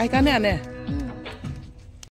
ai cá nè nè